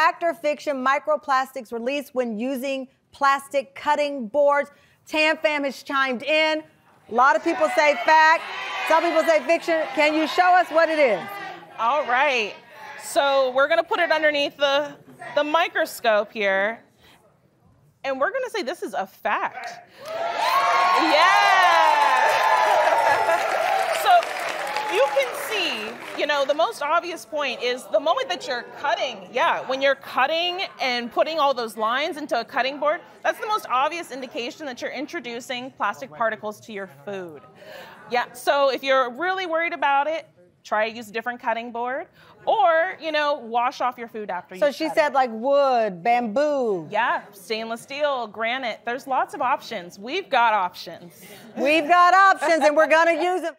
fact or fiction microplastics released when using plastic cutting boards? Tam Fam has chimed in. A lot of people say fact. Some people say fiction. Can you show us what it is? All right. So we're to put it underneath the, the microscope here. And we're to say this is a fact. Yeah. so you can see, you know, the most obvious point is the moment that you're cutting, yeah, when you're cutting and putting all those lines into a cutting board, that's the most obvious indication that you're introducing plastic particles to your food. Yeah, so if you're really worried about it, try to use a different cutting board or you know wash off your food after so you so she said it. like wood bamboo. Yeah stainless steel granite. There's lots of options. We've got options. We've got options and we're going to use them